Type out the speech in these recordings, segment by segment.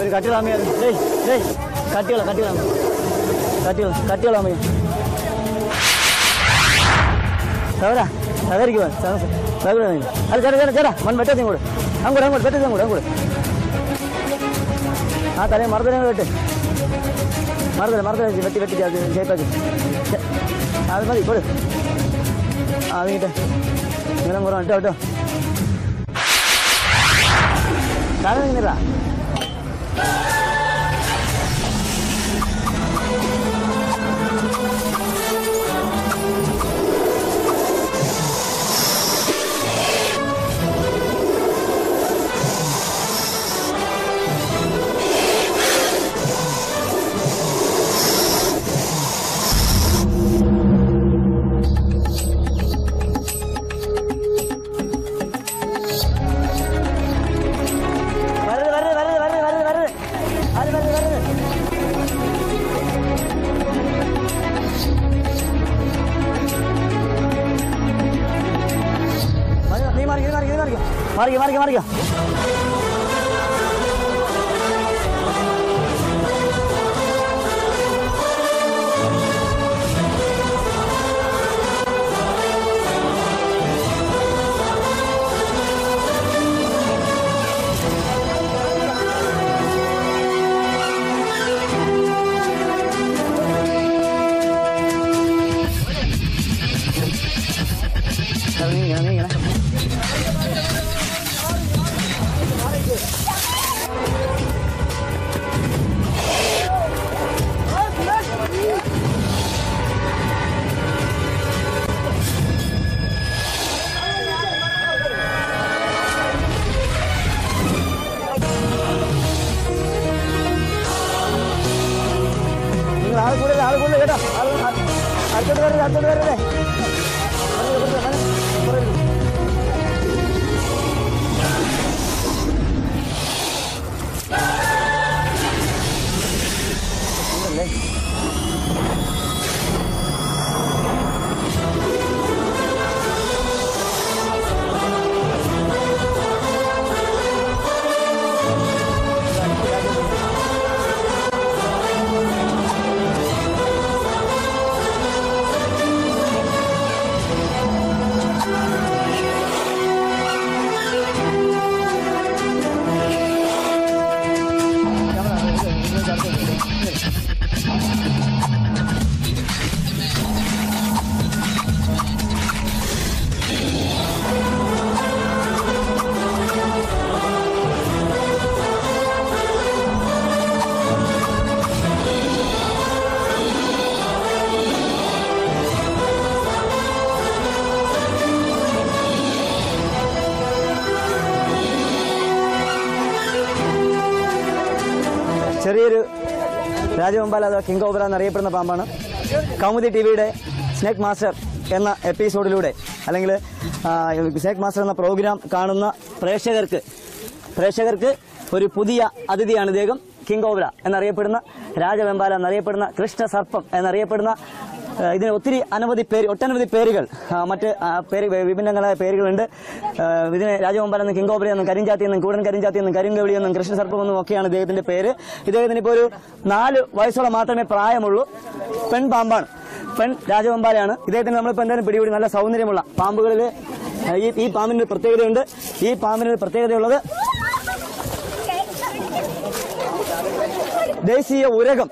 ஒரு கட்டிடலாமே அது டேய் டேய் கட்டிடலாம் கட்டிடலாம் கட்டிடலாம் கட்டிடலாமே தவறா தவறிக்கு. வா சமச தவறு அது கடை கடை கடை மண் பெட்டத்தையும் கூட. அங்கூட அங்கூட பெட்டத்தையும் கூட அங்கூட ஆ தரே மறந்துடே வெட்டு. மறந்துடு மறந்துடு வெட்டி வெட்டி அது ஜெயிப்பாக்கு அது மாதிரி போடு அதுக்கிட்ட நிலம் குறம் விட்டோம் விட்டோம் தலைவங்கிறா Bye. मार गया मार गया मार गया। ആൾ കൂടുതൽ ആൾ കൂടുതൽ കേട്ടോ ആൾ ആ- അടുത്തോട്ട് വരരുത് അടുത്തോട്ട് വരരുതേ വരരുത്, ചെറിയൊരു രാജവമ്പാല അഥവാ കിങ് കോബ്ര എന്നറിയപ്പെടുന്ന പാമ്പാണ്. കൗമുദി ടി വിയുടെ സ്നേക് മാസ്റ്റർ എന്ന എപ്പിസോഡിലൂടെ അല്ലെങ്കിൽ സ്നേക് മാസ്റ്റർ എന്ന പ്രോഗ്രാം കാണുന്ന പ്രേക്ഷകർക്ക് പ്രേക്ഷകർക്ക് ഒരു പുതിയ അതിഥിയാണ് ഇദ്ദേഹം. കിങ് കോബ്ര എന്നറിയപ്പെടുന്ന രാജവെമ്പാല എന്നറിയപ്പെടുന്ന കൃഷ്ണ സർപ്പം എന്നറിയപ്പെടുന്ന ഇതിന് ഒത്തിരി അനവധി പേര് ഒട്ടനവധി പേരുകൾ. മറ്റ് പേര് വിഭിന്നങ്ങളായ പേരുകളുണ്ട്. ഇതിന് രാജവമ്പാല എന്നും കിങ്കോബര എന്നും കരിഞ്ചാത്തി എന്നും കൂടൻ കരിഞ്ചാത്തി എന്നും കരിങ്കവിളി എന്നും കൃഷ്ണ സർപ്പം എന്നും ഒക്കെയാണ് ഇദ്ദേഹത്തിന്റെ പേര്. ഇദ്ദേഹത്തിന് ഇപ്പോൾ ഒരു നാല് വയസ്സോളം മാത്രമേ പ്രായമുള്ളൂ. പെൺ പാമ്പാണ്. പെൺ രാജവമ്പാലയാണ്. ഇദ്ദേഹത്തിന് നമ്മളിപ്പോൾ എന്തായാലും പിടികൂടി നല്ല സൗന്ദര്യമുള്ള പാമ്പുകളിൽ ഈ ഈ പാമ്പിന് ഒരു പ്രത്യേകതയുണ്ട്. ഈ പാമ്പിന് ഒരു പ്രത്യേകതയുള്ളത് ദേശീയ ഉരകം.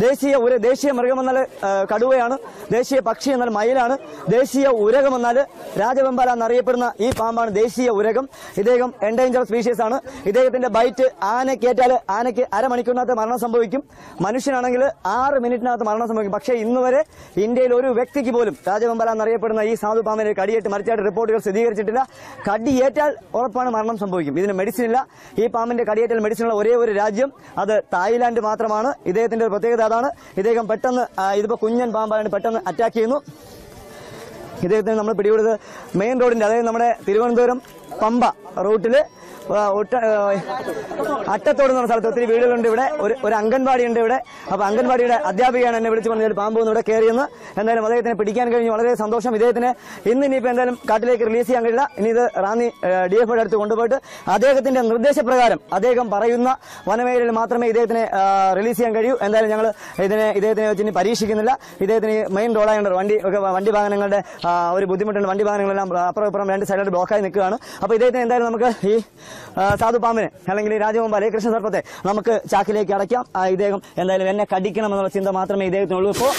ദേശീയ ഉര ദേശീയ മൃഗം എന്നാൽ കടുവയാണ്. ദേശീയ പക്ഷി എന്നാൽ മയിലാണ്. ദേശീയ ഉരകം എന്നാൽ രാജവെമ്പാല എന്നറിയപ്പെടുന്ന ഈ പാമ്പാണ് ദേശീയ ഉരകം. ഇദ്ദേഹം എൻഡേഞ്ചർ സ്പീഷീസ് ആണ്. ഇദ്ദേഹത്തിന്റെ ബൈറ്റ് ആനക്കേറ്റാൽ ആനയ്ക്ക് അരമണിക്കൂറിനകത്ത് മരണം സംഭവിക്കും. മനുഷ്യനാണെങ്കിൽ ആറ് മിനിറ്റിനകത്ത് മരണം സംഭവിക്കും. പക്ഷേ ഇന്ന് വരെ ഇന്ത്യയിൽ ഒരു വ്യക്തിക്ക് പോലും രാജവെമ്പാല എന്നറിയപ്പെടുന്ന ഈ സാധു പാമ്പിനെ കടിയേറ്റ് മരിച്ചായിട്ട് റിപ്പോർട്ടുകൾ സ്ഥിരീകരിച്ചിട്ടില്ല. കടിയേറ്റാൽ ഉറപ്പാണ് മരണം സംഭവിക്കും. ഇതിന് മെഡിസിൻ ഇല്ല. ഈ പാമ്പിന്റെ കടിയേറ്റാൽ മെഡിസിൻ ഉള്ള ഒരേ ഒരു രാജ്യം. അത് തായ്ലാന്റ് മാത്രമാണ്. ഇദ്ദേഹത്തിന്റെ ഒരു പ്രത്യേകത അതാണ് ഇദ്ദേഹം പെട്ടെന്ന് ഇതിപ്പോ കുഞ്ഞൻ പാമ്പാണ് പെട്ടെന്ന് അറ്റാക്ക് ചെയ്യുന്നു. ഇദ്ദേഹത്തിന് നമ്മൾ പിടികൂടുന്നത് മെയിൻ റോഡിന്റെ അതായത് നമ്മുടെ തിരുവനന്തപുരം പമ്പ. റൂട്ടിൽ അട്ടത്തോട് എന്ന സ്ഥലത്ത് ഒത്തിരി വീടുകളുണ്ട് ഇവിടെ. ഒരു ഒരു അംഗൻവാടി ഉണ്ട് ഇവിടെ. അപ്പൊ അംഗൻവാടിയുടെ അധ്യാപികയാണ് എന്നെ വിളിച്ചു പറഞ്ഞത് പാമ്പ് ഇവിടെ കയറിയെന്ന് എന്തായാലും അദ്ദേഹത്തിനെ പിടിക്കാൻ കഴിഞ്ഞു. വളരെ സന്തോഷം ഇദ്ദേഹത്തിന്. ഇന്ന് ഇനിയിപ്പോ എന്തായാലും കാട്ടിലേക്ക് റിലീസ് ചെയ്യാൻ കഴിയില്ല. ഇനി ഇത് റാന്നി ഡി എഫ് അടുത്ത് കൊണ്ടുപോയിട്ട് അദ്ദേഹത്തിന്റെ നിർദ്ദേശപ്രകാരം അദ്ദേഹം പറയുന്ന വനമേഖലയിൽ മാത്രമേ ഇദ്ദേഹത്തിനെ റിലീസ് ചെയ്യാൻ കഴിയൂ. എന്തായാലും ഞങ്ങൾ ഇതിനെ ഇദ്ദേഹത്തിനെ വെച്ച് ഇനി പരീക്ഷിക്കുന്നില്ല. ഇദ്ദേഹത്തിന് മെയിൻ റോഡായുണ്ട് വണ്ടി വണ്ടി വാഹനങ്ങളുടെ ഒരു ബുദ്ധിമുട്ടുണ്ട്. വണ്ടി വാഹനങ്ങളെല്ലാം അപ്പുറം ഇപ്പുറം രണ്ട് സൈഡിൽ ബ്ലോക്കായി നിൽക്കുകയാണ്. അപ്പൊ ഇദ്ദേഹത്തിന് എന്തായാലും നമുക്ക് ഈ സാധു പാമ്പിനെ അല്ലെങ്കിൽ രാജഗോപാലെ കൃഷ്ണ സർപ്പത്തെ നമുക്ക് ചാക്കിലേക്ക് അടയ്ക്കാം. ഇദ്ദേഹം എന്തായാലും എന്നെ കടിക്കണം എന്നുള്ള ചിന്ത മാത്രമേ ഇദ്ദേഹത്തിനുള്ളൂ. ഇപ്പോൾ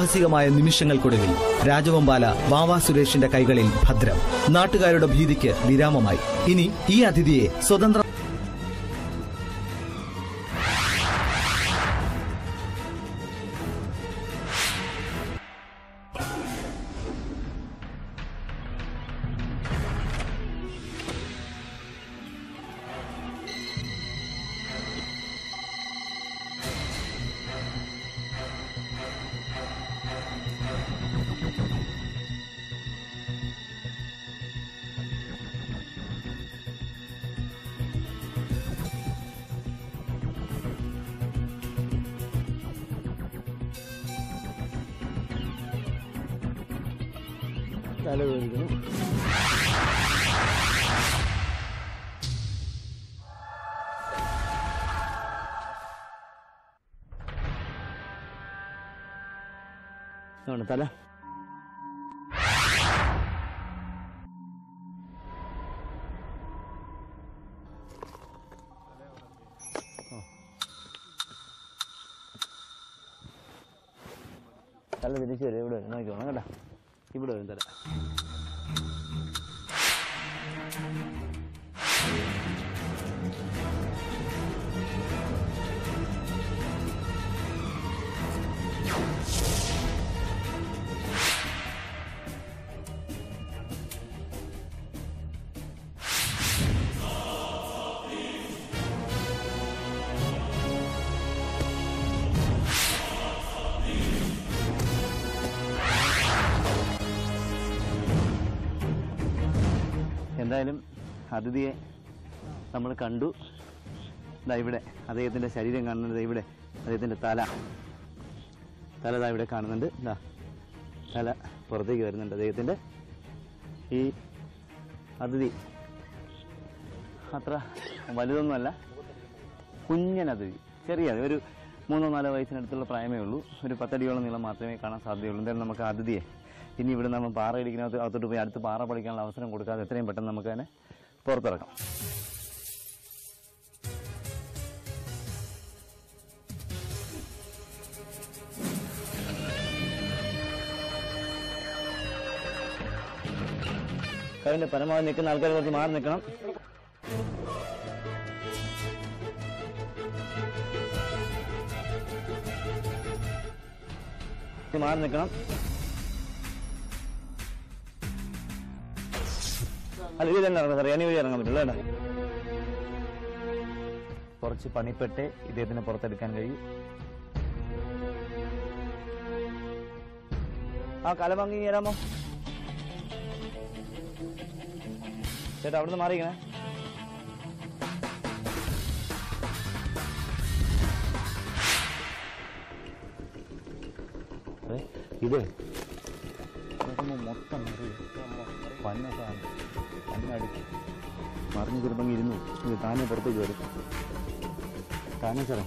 അതിസാഹസികമായ നിമിഷങ്ങൾക്കൊടുവിൽ രാജവമ്പാല വാവാ സുരേഷിന്റെ കൈകളിൽ ഭദ്രം. നാട്ടുകാരുടെ ഭീതിക്ക് വിരാമമായി. ഇനി ഈ അതിഥിയെ സ്വതന്ത്ര செலவு இருக்கணும் தலை. ഇവിടെ വരും തല എന്തായാലും അതിഥിയെ നമ്മൾ കണ്ടു. ഇതാ ഇവിടെ അദ്ദേഹത്തിന്റെ ശരീരം കാണുന്നുണ്ട്. ഇവിടെ അദ്ദേഹത്തിന്റെ തല. തല ഇതാ ഇവിടെ കാണുന്നുണ്ട്. ദാ തല പുറത്തേക്ക് വരുന്നുണ്ട് അദ്ദേഹത്തിന്റെ ഈ അതിഥി അത്ര വലുതൊന്നുമല്ല. കുഞ്ഞൻ അതിഥി ചെറിയ ഒരു മൂന്നോ നാലോ വയസ്സിനടുത്തുള്ള പ്രായമേ ഉള്ളൂ. ഒരു പത്തടിയോളം നീളം മാത്രമേ കാണാൻ സാധ്യതയുള്ളൂ. എന്തായാലും നമുക്ക് അതിഥിയെ ഇനി ഇവിടെ നമ്മൾ പാറ ഇടിക്കുന്ന അകത്തോട്ട് പോയി അടുത്ത് പാറ പഠിക്കാനുള്ള അവസരം കൊടുക്കാതെ എത്രയും പെട്ടെന്ന് നമുക്ക് തന്നെ പുറത്തിറക്കാം. കവിന്റെ പരമാവധി നിൽക്കുന്ന ആൾക്കാർ കുറച്ച് മാറി നിൽക്കണം. മാറി നിൽക്കണം. അല്ല ഇത് തന്നെ ഇറങ്ങാം സാറേ ഇനി വഴി ഇറങ്ങാൻ പറ്റുള്ളൂ കേട്ടോ കുറച്ച് പണിപ്പെട്ട് ഇദ്ദേഹത്തിന് പുറത്തെടുക്കാൻ കഴിയും. ആ കലമങ്ങി തരാമോ ചേട്ടാ അവിടുന്ന് മാറിയിക്കണേ ഇത്? മൊത്തം. പന്ന സാധനം അതിനടിച്ച് മറിഞ്ഞ് ചിലപ്പോൾ ഇരുന്നു. ഇത് താനെ പുറത്തേക്ക് വരും. താനെ സാറേ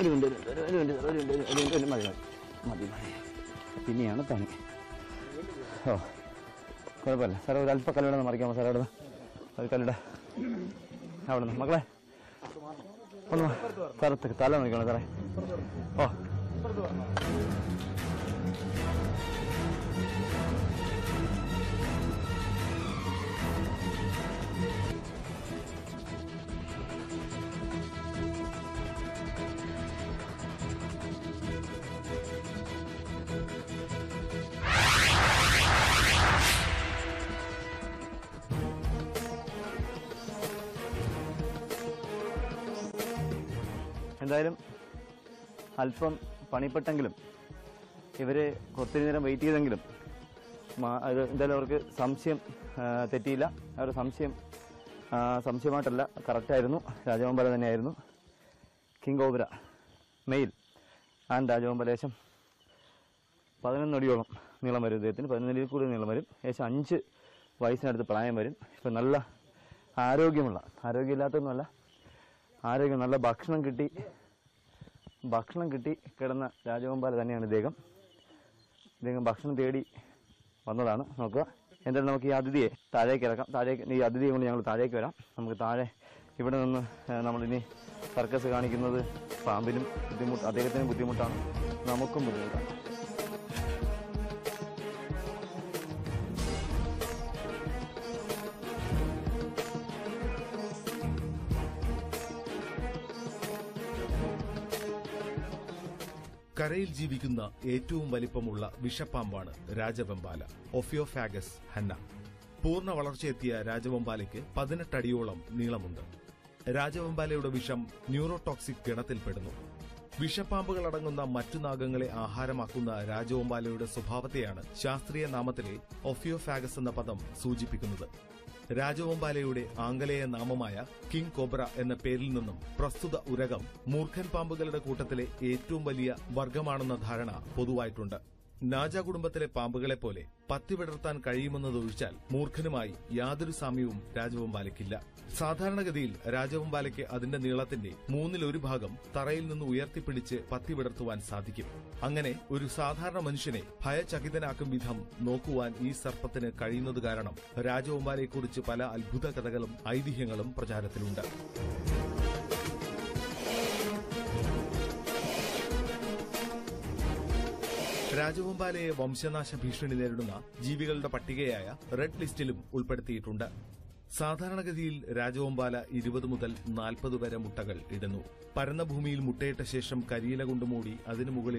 ഒരു മിനിറ്റ് ഒരു മിനിറ്റ് ഒരു മതി മതി മതി പിന്നെയാണ് പണി ഓ കുഴപ്പമില്ല സാറേ ഒരു അല്പ കല്ലട മറിക്കാമോ സാറേ അവിടെ ഒരു കല്ലട അവിടെ നിന്ന് മക്കളെ ഒന്ന് സ്ഥലത്ത് തല നോക്കണം സാറേ ഓ എന്തായാലും അല്പം പണിപ്പെട്ടെങ്കിലും ഇവർ ഒത്തിരി നേരം വെയിറ്റ് ചെയ്തെങ്കിലും അത് എന്തായാലും അവർക്ക് സംശയം തെറ്റിയില്ല. അവരുടെ സംശയം സംശയമായിട്ടല്ല. കറക്റ്റായിരുന്നു രാജഗോപാല തന്നെയായിരുന്നു. കിങ് ഓബ്ര മെയിൽ ആൻഡ് രാജഗോപാലേശം പതിനൊന്നടിയോളം നീളം വരും. ഇദ്ദേഹത്തിന് പതിനൊന്നടിയിൽ കൂടുതൽ നീളം വരും. ഏകദേശം അഞ്ച് വയസ്സിനടുത്ത് പ്രായം വരും. ഇപ്പം നല്ല ആരോഗ്യമുള്ള ആരോഗ്യമില്ലാത്തൊന്നുമല്ല ആരോഗ്യം നല്ല ഭക്ഷണം കിട്ടി. ഭക്ഷണം കിട്ടി കിടന്ന രാജഗോപാല തന്നെയാണ് ഇദ്ദേഹം. ഇദ്ദേഹം ഭക്ഷണം തേടി വന്നതാണ്. നോക്കുക. എന്തായാലും നമുക്ക് ഈ അതിഥിയെ താഴേക്ക് ഇറക്കാം. താഴേക്ക് ഈ അതിഥിയെ കൊണ്ട് ഞങ്ങൾ താഴേക്ക് വരാം. നമുക്ക് താഴെ ഇവിടെ നിന്ന് നമ്മളിനി സർക്കസ് കാണിക്കുന്നത് പാമ്പിനും ബുദ്ധിമുട്ട് അദ്ദേഹത്തിനും ബുദ്ധിമുട്ടാണ്. നമുക്കും ബുദ്ധിമുട്ടാണ്. കരയിൽ ജീവിക്കുന്ന ഏറ്റവും വലിപ്പമുള്ള വിഷപ്പാമ്പാണ് രാജവെമ്പാല ഒഫിയോഫാഗസ് ഹന്ന. പൂർണ വളർച്ചയെത്തിയ രാജവെമ്പാലയ്ക്ക് പതിനെട്ടടിയോളം നീളമുണ്ട്. രാജവെമ്പാലയുടെ വിഷം ന്യൂറോടോക്സിക് ഗണത്തിൽപ്പെടുന്നു. വിഷപ്പാമ്പുകൾ അടങ്ങുന്ന മറ്റു നാഗങ്ങളെ ആഹാരമാക്കുന്ന രാജവെമ്പാലയുടെ സ്വഭാവത്തെയാണ് ശാസ്ത്രീയ നാമത്തിലെ ഒഫിയോഫാഗസ് എന്ന പദം സൂചിപ്പിക്കുന്നത്. രാജവെമ്പാലയുടെ ആംഗലേയ നാമമായ കിങ് കോബ്ര എന്ന പേരിൽ നിന്നും പ്രസ്തുത ഉരകം മൂർഖൻ പാമ്പുകളുടെ കൂട്ടത്തിലെ ഏറ്റവും വലിയ വർഗമാണെന്ന ധാരണ പൊതുവായിട്ടുണ്ട് നാജ കുടുംബത്തിലെ പാമ്പുകളെ പോലെ പത്തി വിടർത്താൻ കഴിയുമെന്നതൊഴിച്ചാൽ മൂർഖനുമായി യാതൊരു സാമ്യവും രാജവമ്പാലയ്ക്കില്ല സാധാരണഗതിയിൽ രാജവമ്പാലയ്ക്ക് അതിന്റെ നീളത്തിന്റെ മൂന്നിലൊരു ഭാഗം തറയിൽ നിന്ന് ഉയർത്തിപ്പിടിച്ച് പത്തി വിടർത്തുവാൻ സാധിക്കും. അങ്ങനെ ഒരു സാധാരണ മനുഷ്യനെ ഭയചകിതനാക്കും വിധം നോക്കുവാൻ ഈ സർപ്പത്തിന് കഴിയുന്നത് കാരണം രാജവമ്പാലയെക്കുറിച്ച് പല അത്ഭുത കഥകളും ഐതിഹ്യങ്ങളും പ്രചാരത്തിലുണ്ട്. രാജവെമ്പാലയെ വംശനാശ ഭീഷണി നേരിടുന്ന ജീവികളുടെ പട്ടികയായ റെഡ് ലിസ്റ്റിലും ഉൾപ്പെടുത്തിയിട്ടുണ്ട്. സാധാരണഗതിയിൽ രാജവെമ്പാല ഇരുപത് മുതൽ നാൽപ്പത് വരെ മുട്ടകൾ ഇടുന്നു. പരന്ന ഭൂമിയിൽ മുട്ടയിട്ട ശേഷം കരിയില കൊണ്ട് മൂടി അതിനു മുകളിൽ